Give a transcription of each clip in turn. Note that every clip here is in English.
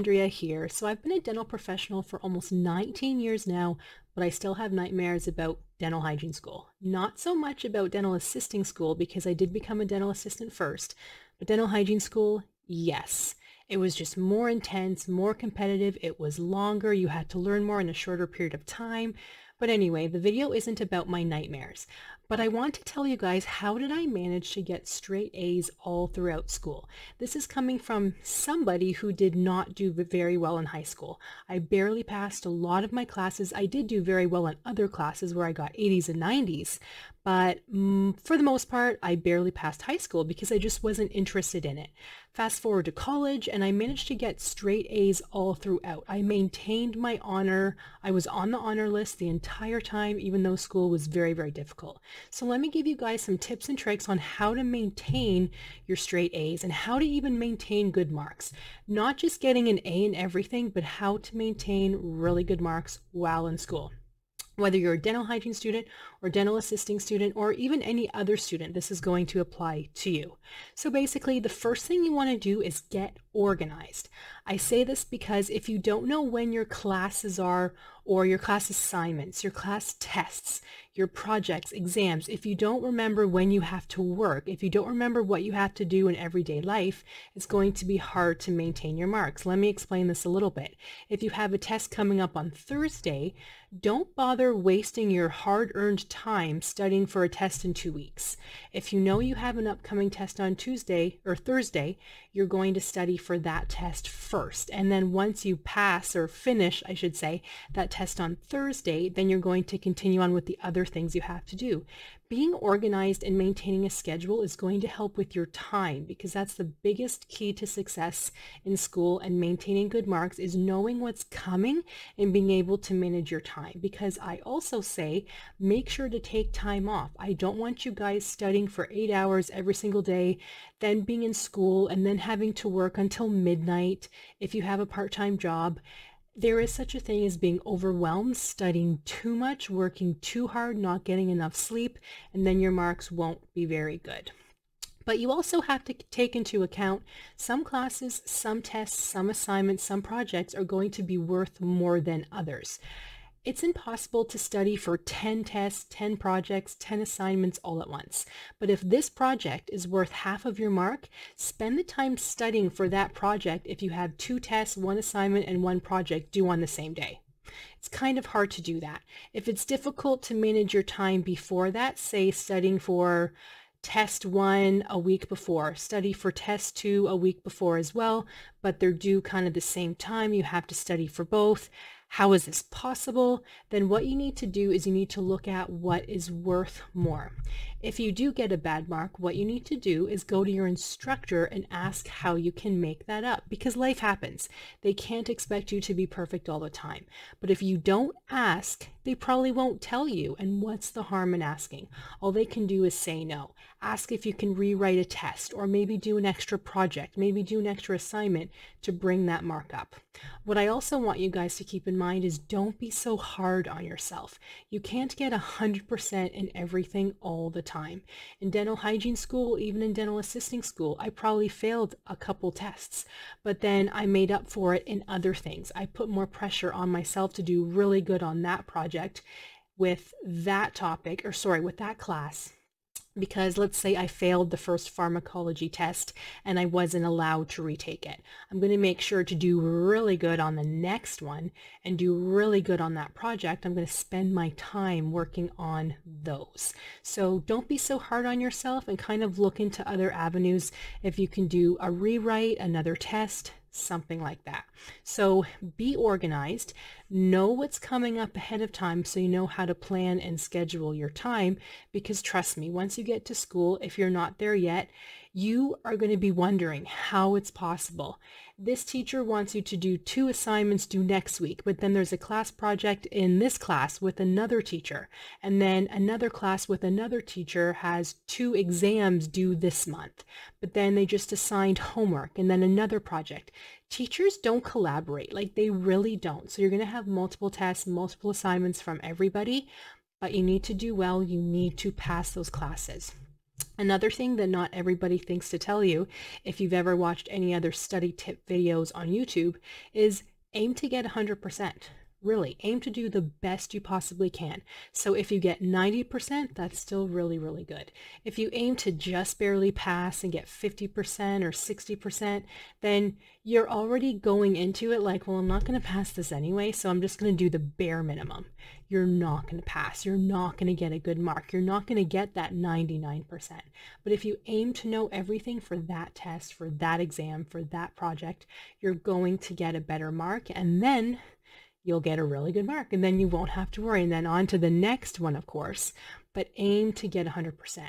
Andrea here. So I've been a dental professional for almost 19 years now, but I still have nightmares about dental hygiene school. Not so much about dental assisting school because I did become a dental assistant first, but dental hygiene school, yes. It was just more intense, more competitive. It was longer. You had to learn more in a shorter period of time. But anyway, the video isn't about my nightmares, but I want to tell you guys how did I manage to get straight A's all throughout school. This is coming from somebody who did not do very well in high school. I barely passed a lot of my classes. I did do very well in other classes where I got 80s and 90s, but mm, for the most part, I barely passed high school because I just wasn't interested in it. Fast forward to college and I managed to get straight A's all throughout. I maintained my honor. I was on the honor list the entire time, even though school was very, very difficult. So let me give you guys some tips and tricks on how to maintain your straight A's and how to even maintain good marks. Not just getting an A in everything, but how to maintain really good marks while in school. Whether you're a dental hygiene student or dental assisting student or even any other student, this is going to apply to you. So basically, the first thing you want to do is get organized. I say this because if you don't know when your classes are or your class assignments, your class tests, your projects, exams, if you don't remember when you have to work, if you don't remember what you have to do in everyday life, it's going to be hard to maintain your marks. Let me explain this a little bit. If you have a test coming up on Thursday, don't bother wasting your hard-earned time studying for a test in two weeks. If you know you have an upcoming test on Tuesday or Thursday, you're going to study for that test first. And then once you pass or finish, I should say, that test on Thursday, then you're going to continue on with the other things you have to do. Being organized and maintaining a schedule is going to help with your time because that's the biggest key to success in school and maintaining good marks is knowing what's coming and being able to manage your time. Because I also say, make sure to take time off. I don't want you guys studying for eight hours every single day, then being in school and then having to work until midnight if you have a part-time job there is such a thing as being overwhelmed, studying too much, working too hard, not getting enough sleep, and then your marks won't be very good. But you also have to take into account some classes, some tests, some assignments, some projects are going to be worth more than others. It's impossible to study for 10 tests, 10 projects, 10 assignments all at once. But if this project is worth half of your mark, spend the time studying for that project if you have two tests, one assignment, and one project due on the same day. It's kind of hard to do that. If it's difficult to manage your time before that, say studying for test one a week before, study for test two a week before as well, but they're due kind of the same time. You have to study for both how is this possible? Then what you need to do is you need to look at what is worth more. If you do get a bad mark, what you need to do is go to your instructor and ask how you can make that up because life happens. They can't expect you to be perfect all the time. But if you don't ask, they probably won't tell you. And what's the harm in asking? All they can do is say no. Ask if you can rewrite a test or maybe do an extra project, maybe do an extra assignment to bring that mark up. What I also want you guys to keep in mind is don't be so hard on yourself. You can't get 100% in everything all the time. In dental hygiene school, even in dental assisting school, I probably failed a couple tests, but then I made up for it in other things. I put more pressure on myself to do really good on that project with that topic, or sorry, with that class because let's say I failed the first pharmacology test and I wasn't allowed to retake it. I'm going to make sure to do really good on the next one and do really good on that project. I'm going to spend my time working on those. So don't be so hard on yourself and kind of look into other avenues if you can do a rewrite, another test, something like that. So be organized, know what's coming up ahead of time so you know how to plan and schedule your time because trust me, once you get to school, if you're not there yet, you are going to be wondering how it's possible this teacher wants you to do two assignments due next week, but then there's a class project in this class with another teacher. And then another class with another teacher has two exams due this month, but then they just assigned homework and then another project. Teachers don't collaborate, like they really don't. So you're going to have multiple tests, multiple assignments from everybody, but you need to do well. You need to pass those classes. Another thing that not everybody thinks to tell you, if you've ever watched any other study tip videos on YouTube, is aim to get 100%. Really, aim to do the best you possibly can. So if you get 90%, that's still really, really good. If you aim to just barely pass and get 50% or 60%, then you're already going into it like, well, I'm not going to pass this anyway, so I'm just going to do the bare minimum. You're not going to pass. You're not going to get a good mark. You're not going to get that 99%. But if you aim to know everything for that test, for that exam, for that project, you're going to get a better mark. And then you'll get a really good mark and then you won't have to worry. And then on to the next one, of course, but aim to get 100%.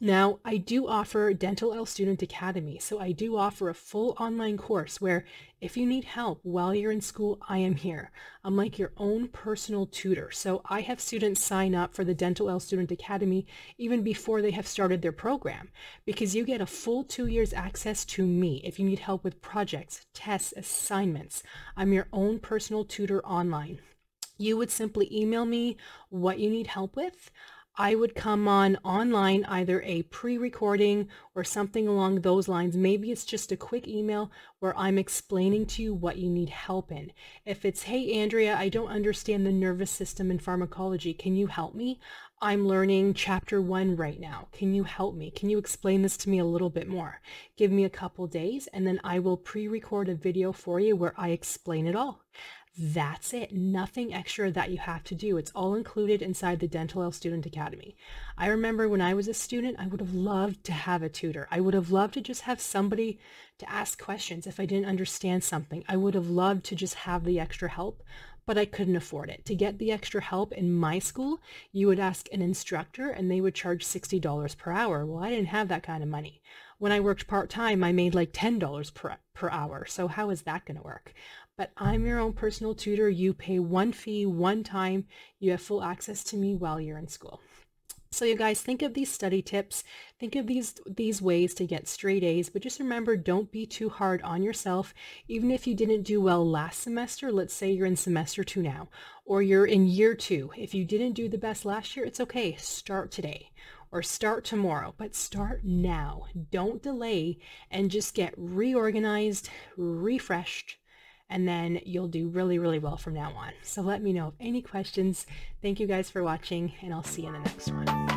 Now, I do offer Dentalelle Student Academy, so I do offer a full online course where if you need help while you're in school, I am here. I'm like your own personal tutor. So I have students sign up for the Dentalelle Student Academy even before they have started their program because you get a full two years access to me if you need help with projects, tests, assignments. I'm your own personal tutor online. You would simply email me what you need help with. I would come on online, either a pre-recording or something along those lines. Maybe it's just a quick email where I'm explaining to you what you need help in. If it's, hey, Andrea, I don't understand the nervous system and pharmacology. Can you help me? I'm learning chapter one right now. Can you help me? Can you explain this to me a little bit more? Give me a couple days and then I will pre-record a video for you where I explain it all. That's it. Nothing extra that you have to do. It's all included inside the Dentalelle Student Academy. I remember when I was a student, I would have loved to have a tutor. I would have loved to just have somebody to ask questions if I didn't understand something. I would have loved to just have the extra help, but I couldn't afford it. To get the extra help in my school, you would ask an instructor and they would charge $60 per hour. Well, I didn't have that kind of money. When I worked part-time, I made like $10 per, per hour. So how is that going to work? But I'm your own personal tutor. You pay one fee, one time. You have full access to me while you're in school. So you guys think of these study tips, think of these these ways to get straight A's, but just remember don't be too hard on yourself. Even if you didn't do well last semester, let's say you're in semester two now, or you're in year two. If you didn't do the best last year, it's okay. Start today or start tomorrow, but start now. Don't delay and just get reorganized, refreshed, and then you'll do really, really well from now on. So let me know if any questions. Thank you guys for watching and I'll see you in the next one.